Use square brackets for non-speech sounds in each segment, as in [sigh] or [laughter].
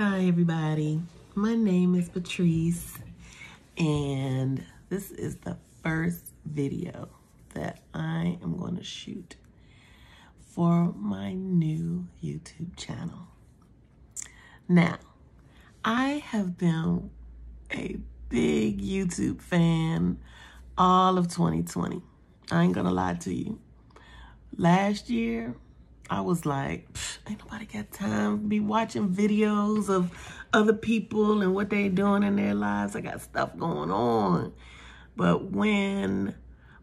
Hi, everybody. My name is Patrice, and this is the first video that I am going to shoot for my new YouTube channel. Now, I have been a big YouTube fan all of 2020. I ain't gonna lie to you. Last year, I was like, ain't nobody got time to be watching videos of other people and what they doing in their lives. I got stuff going on. But when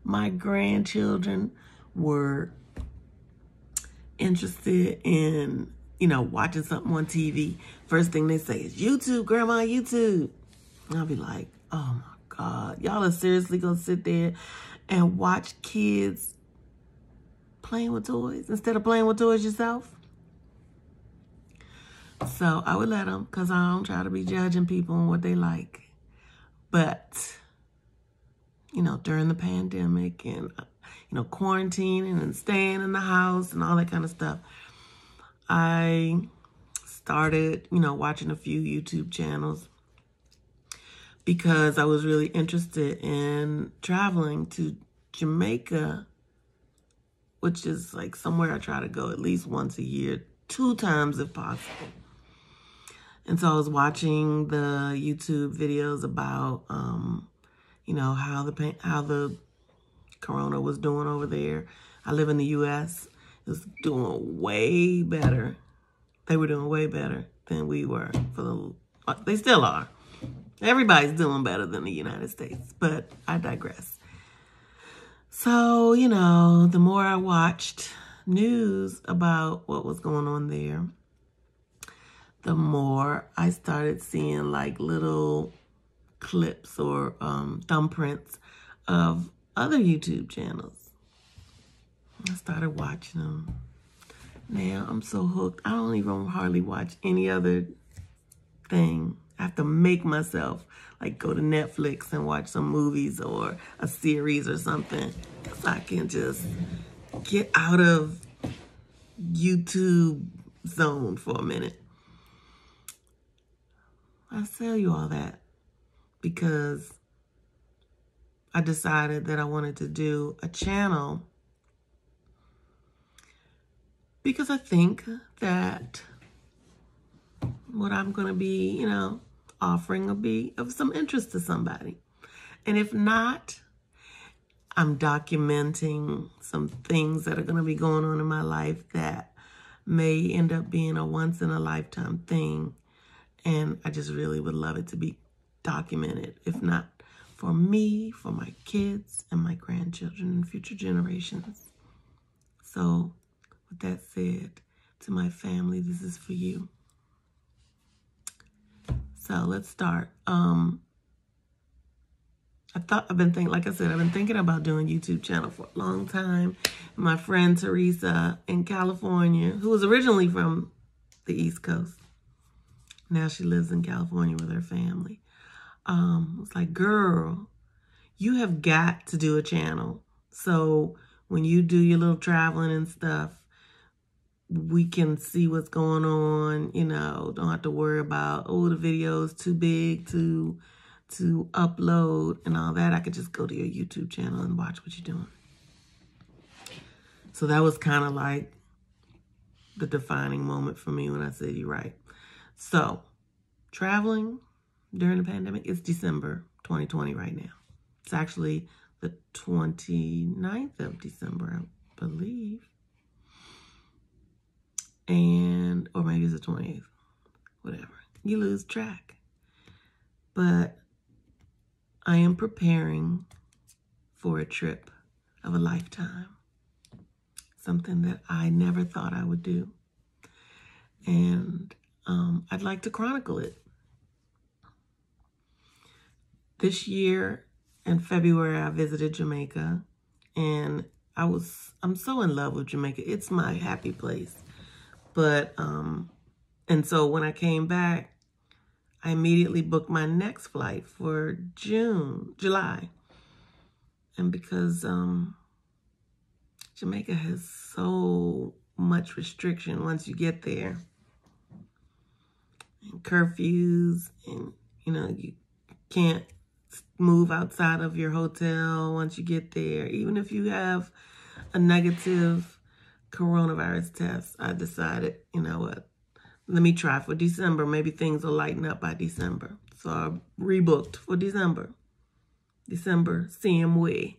my grandchildren were interested in, you know, watching something on TV, first thing they say is YouTube, grandma, YouTube. And I'll be like, oh my God, y'all are seriously gonna sit there and watch kids playing with toys instead of playing with toys yourself. So I would let them because I don't try to be judging people and what they like. But, you know, during the pandemic and, uh, you know, quarantining and staying in the house and all that kind of stuff, I started, you know, watching a few YouTube channels because I was really interested in traveling to Jamaica which is like somewhere I try to go at least once a year, two times if possible. And so I was watching the YouTube videos about, um, you know, how the how the corona was doing over there. I live in the U.S. It was doing way better. They were doing way better than we were. For the, uh, they still are. Everybody's doing better than the United States, but I digress. So, you know, the more I watched news about what was going on there, the more I started seeing like little clips or um, thumbprints of other YouTube channels. I started watching them. Now I'm so hooked. I don't even hardly watch any other thing. I have to make myself like go to Netflix and watch some movies or a series or something. So I can just get out of YouTube zone for a minute. I tell you all that because I decided that I wanted to do a channel because I think that what I'm going to be, you know, offering will be of some interest to somebody. And if not, I'm documenting some things that are going to be going on in my life that may end up being a once in a lifetime thing. And I just really would love it to be documented, if not for me, for my kids and my grandchildren and future generations. So, with that said, to my family, this is for you. So let's start. Um, I thought I've been thinking, like I said, I've been thinking about doing YouTube channel for a long time. My friend Teresa in California, who was originally from the East Coast, now she lives in California with her family. Um, it's like, girl, you have got to do a channel. So when you do your little traveling and stuff, we can see what's going on, you know, don't have to worry about, oh, the video is too big to to upload and all that. I could just go to your YouTube channel and watch what you're doing. So that was kind of like the defining moment for me when I said you're right. So traveling during the pandemic, it's December 2020 right now. It's actually the 29th of December, I believe and or maybe it's the 20th, whatever. You lose track. But I am preparing for a trip of a lifetime. Something that I never thought I would do. And um, I'd like to chronicle it. This year in February, I visited Jamaica and I was, I'm so in love with Jamaica. It's my happy place. But, um, and so when I came back, I immediately booked my next flight for June, July. And because um, Jamaica has so much restriction once you get there. And curfews and, you know, you can't move outside of your hotel once you get there. Even if you have a negative coronavirus test, I decided, you know what, let me try for December. Maybe things will lighten up by December. So I rebooked for December. December, same way,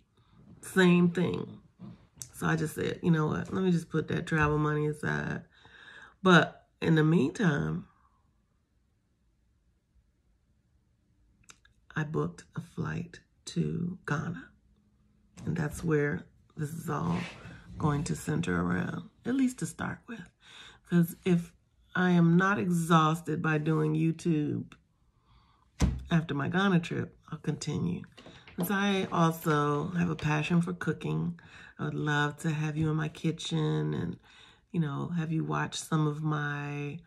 same thing. So I just said, you know what, let me just put that travel money aside. But in the meantime, I booked a flight to Ghana. And that's where this is all going to center around, at least to start with. Because if I am not exhausted by doing YouTube after my Ghana trip, I'll continue. Because I also have a passion for cooking. I would love to have you in my kitchen and, you know, have you watch some of my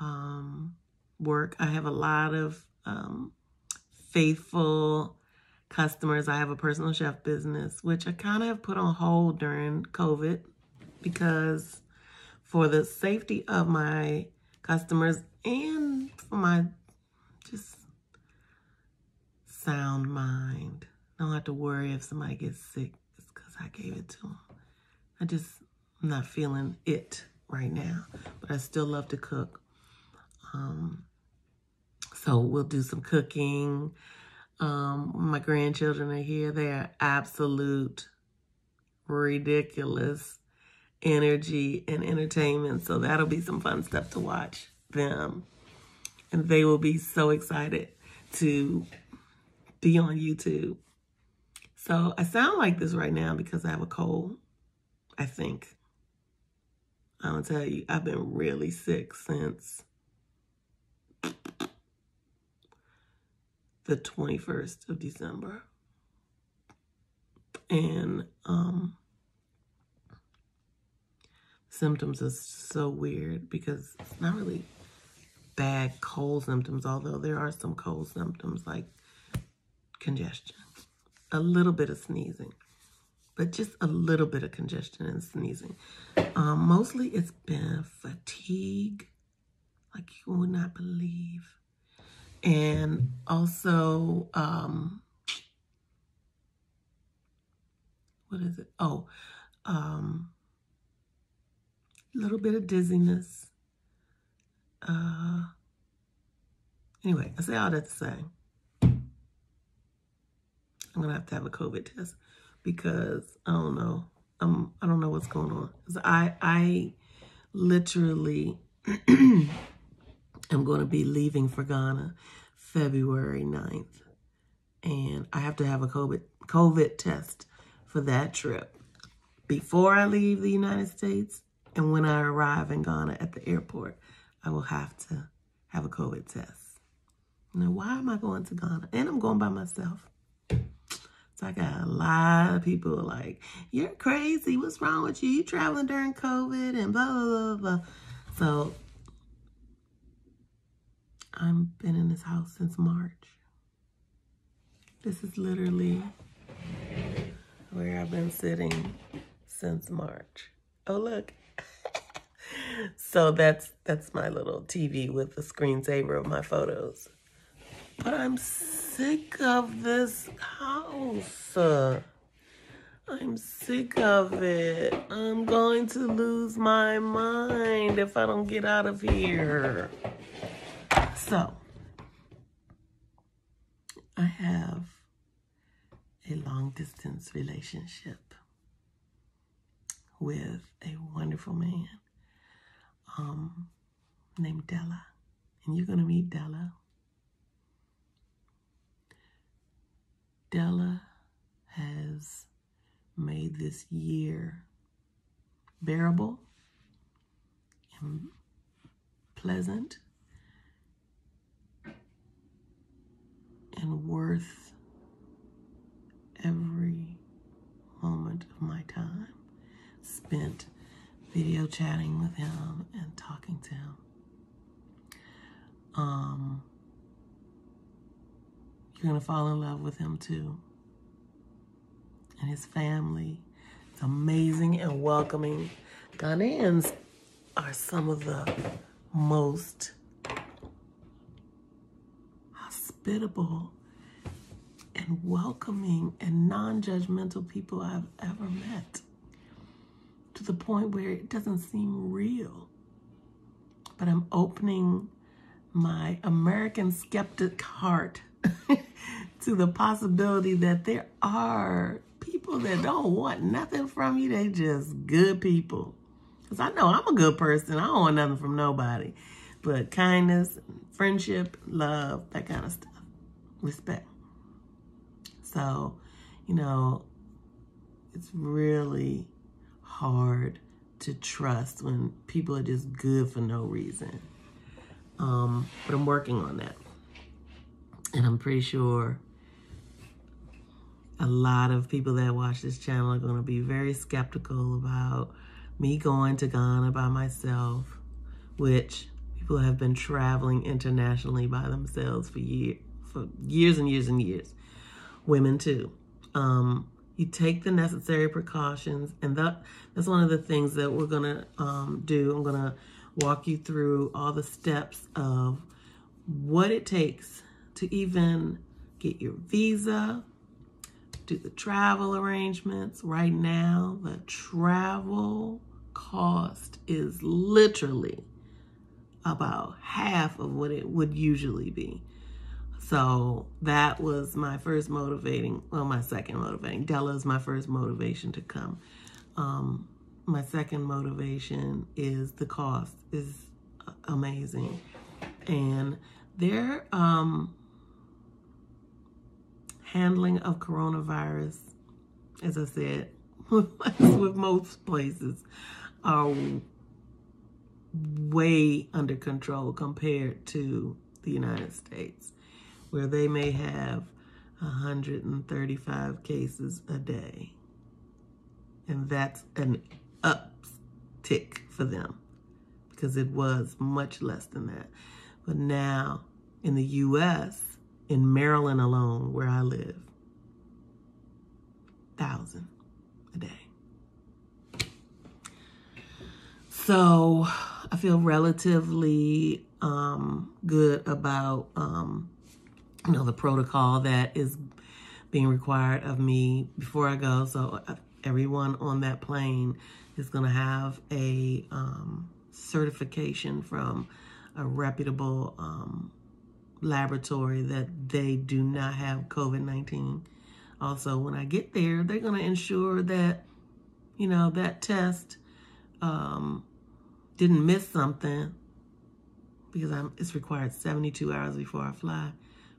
um, work. I have a lot of um, faithful customers. I have a personal chef business, which I kind of put on hold during COVID because for the safety of my customers and for my just sound mind. I don't have to worry if somebody gets sick. Because I gave it to them. I just, I'm not feeling it right now, but I still love to cook. Um, so we'll do some cooking. Um, my grandchildren are here. They are absolute ridiculous energy and entertainment. So that'll be some fun stuff to watch them. And they will be so excited to be on YouTube. So I sound like this right now because I have a cold, I think. I'm to tell you, I've been really sick since the 21st of December. And um, symptoms is so weird because it's not really bad cold symptoms, although there are some cold symptoms like congestion, a little bit of sneezing, but just a little bit of congestion and sneezing. Um, mostly it's been fatigue, like you would not believe. And also, um, what is it? Oh, um, a little bit of dizziness. Uh, anyway, I say all that to say, I'm gonna have to have a COVID test because I don't know. Um, I don't know what's going on. I I literally [clears throat] am going to be leaving for Ghana February 9th, and I have to have a COVID COVID test for that trip before I leave the United States and when I arrive in Ghana at the airport, I will have to have a COVID test. Now, why am I going to Ghana? And I'm going by myself. So I got a lot of people like, you're crazy. What's wrong with you? You traveling during COVID and blah, blah, blah, blah. So I've been in this house since March. This is literally where I've been sitting since March. Oh, look [laughs] so that's that's my little TV with the screensaver of my photos. But I'm sick of this house. I'm sick of it. I'm going to lose my mind if I don't get out of here. So, I have a long distance relationship with a wonderful man um, named Dela. And you're going to meet Dela. Dela has made this year bearable and pleasant and worth every moment of my time spent video chatting with him and talking to him. Um, you're going to fall in love with him too. And his family. It's amazing and welcoming. Ghanaians are some of the most hospitable and welcoming and non-judgmental people I've ever met to the point where it doesn't seem real. But I'm opening my American skeptic heart [laughs] to the possibility that there are people that don't want nothing from you. They just good people. Because I know I'm a good person. I don't want nothing from nobody. But kindness, friendship, love, that kind of stuff. Respect. So, you know, it's really hard to trust when people are just good for no reason. Um, but I'm working on that. And I'm pretty sure a lot of people that watch this channel are going to be very skeptical about me going to Ghana by myself, which people have been traveling internationally by themselves for for years and years and years. Women too. Um, you take the necessary precautions, and that that's one of the things that we're gonna um, do. I'm gonna walk you through all the steps of what it takes to even get your visa, do the travel arrangements. Right now, the travel cost is literally about half of what it would usually be. So that was my first motivating, well, my second motivating. Dela is my first motivation to come. Um, my second motivation is the cost is amazing. And their um, handling of coronavirus, as I said, [laughs] with most places, are way under control compared to the United States, where they may have 135 cases a day. And that's an uptick for them because it was much less than that. But now in the U.S., in Maryland alone, where I live, thousand a day. So I feel relatively um, good about, um, you know, the protocol that is being required of me before I go. So uh, everyone on that plane is going to have a um, certification from a reputable um, laboratory that they do not have COVID-19. Also, when I get there, they're going to ensure that, you know, that test um, didn't miss something because I'm, it's required 72 hours before I fly.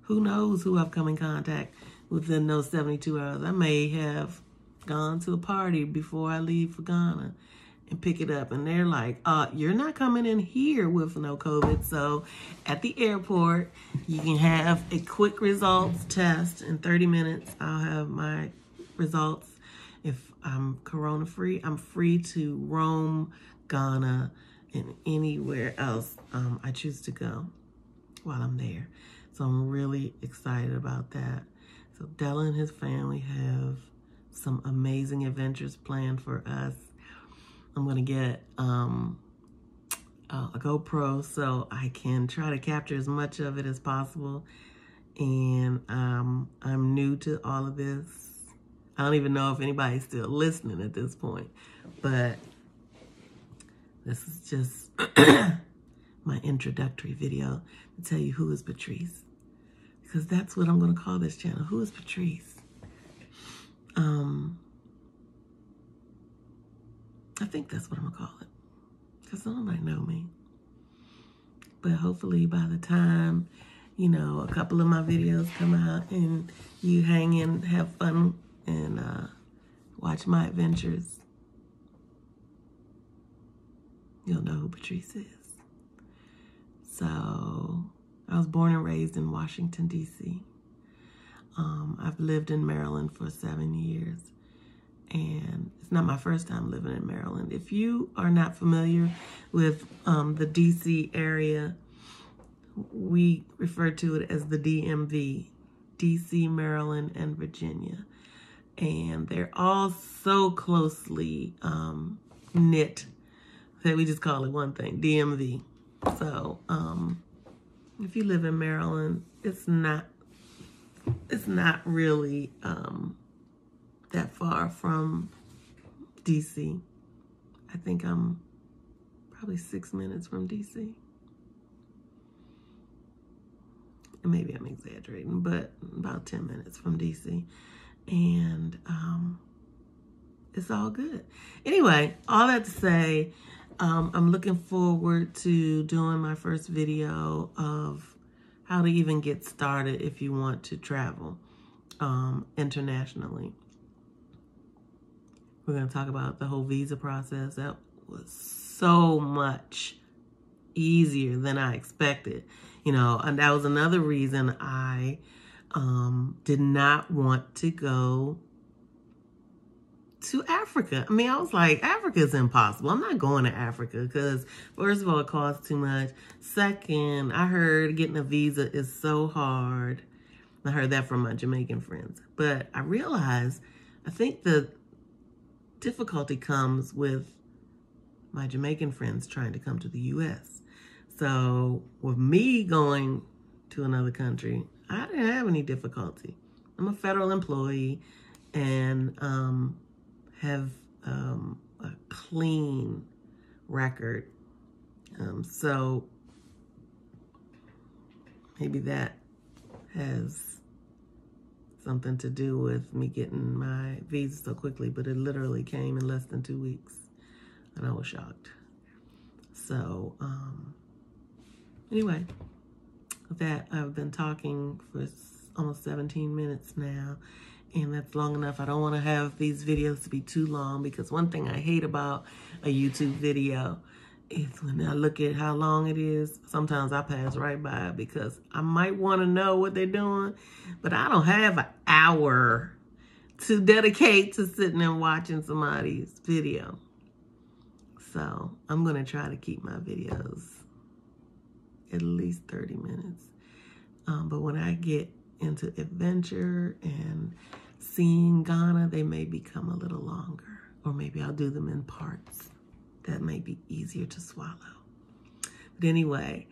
Who knows who I've come in contact within those 72 hours. I may have gone to a party before I leave for Ghana and pick it up. And they're like, uh, you're not coming in here with no COVID. So at the airport, you can have a quick results test. In 30 minutes, I'll have my results. If I'm corona free, I'm free to roam Ghana and anywhere else um, I choose to go while I'm there. So I'm really excited about that. So Dela and his family have some amazing adventures planned for us. I'm to get um, uh, a GoPro so I can try to capture as much of it as possible. And um, I'm new to all of this. I don't even know if anybody's still listening at this point, but this is just [clears throat] my introductory video to tell you who is Patrice. Because that's what I'm going to call this channel. Who is Patrice? Um, I think that's what I'm going to call it. Because nobody know me. But hopefully by the time, you know, a couple of my videos come out and you hang in, have fun, and uh, watch my adventures, you'll know who Patrice is. So I was born and raised in Washington, D.C. Um, I've lived in Maryland for seven years, and it's not my first time living in Maryland. If you are not familiar with um, the D.C. area, we refer to it as the DMV, D.C., Maryland, and Virginia. And they're all so closely um, knit that we just call it one thing, DMV. So, um, if you live in Maryland, it's not it's not really um, that far from DC. I think I'm probably six minutes from DC. Maybe I'm exaggerating, but about 10 minutes from DC. And um, it's all good. Anyway, all that to say, um, I'm looking forward to doing my first video of how to even get started if you want to travel um, internationally. We're going to talk about the whole visa process. That was so much easier than I expected. You know, and that was another reason I um, did not want to go to Africa. I mean, I was like, Africa is impossible. I'm not going to Africa because, first of all, it costs too much. Second, I heard getting a visa is so hard. I heard that from my Jamaican friends. But I realized, I think the difficulty comes with my Jamaican friends trying to come to the U.S. So with me going to another country, I didn't have any difficulty. I'm a federal employee and um, have um, a clean record. Um, so maybe that has something to do with me getting my visa so quickly, but it literally came in less than two weeks and I was shocked. So, um, anyway, with that, I've been talking for almost 17 minutes now and that's long enough. I don't want to have these videos to be too long because one thing I hate about a YouTube video is when I look at how long it is, sometimes I pass right by because I might want to know what they're doing, but I don't have an hour to dedicate to sitting and watching somebody's video. So I'm going to try to keep my videos at least 30 minutes. Um, but when I get into adventure and seeing Ghana, they may become a little longer. Or maybe I'll do them in parts. That may be easier to swallow. But anyway,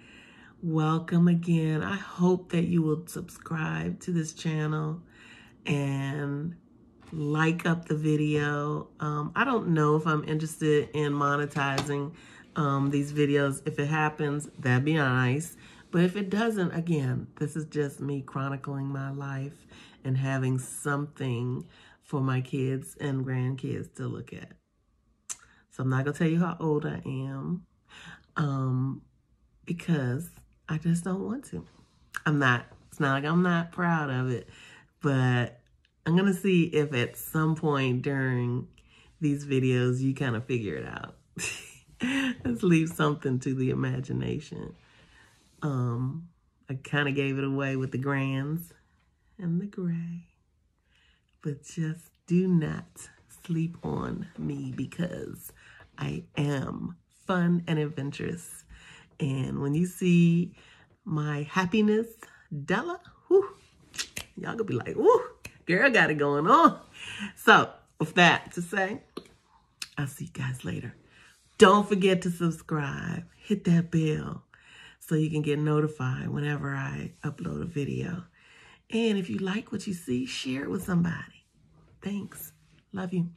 welcome again. I hope that you will subscribe to this channel and like up the video. Um, I don't know if I'm interested in monetizing um, these videos. If it happens, that'd be nice. But if it doesn't, again, this is just me chronicling my life and having something for my kids and grandkids to look at. So I'm not going to tell you how old I am um, because I just don't want to. I'm not, it's not like I'm not proud of it, but I'm going to see if at some point during these videos you kind of figure it out. [laughs] Let's leave something to the imagination. Um, I kind of gave it away with the grands and the gray. But just do not sleep on me because I am fun and adventurous. And when you see my happiness, Dela, whew, y'all gonna be like, whoo, girl got it going on. So with that to say, I'll see you guys later. Don't forget to subscribe. Hit that bell so you can get notified whenever I upload a video. And if you like what you see, share it with somebody. Thanks. Love you.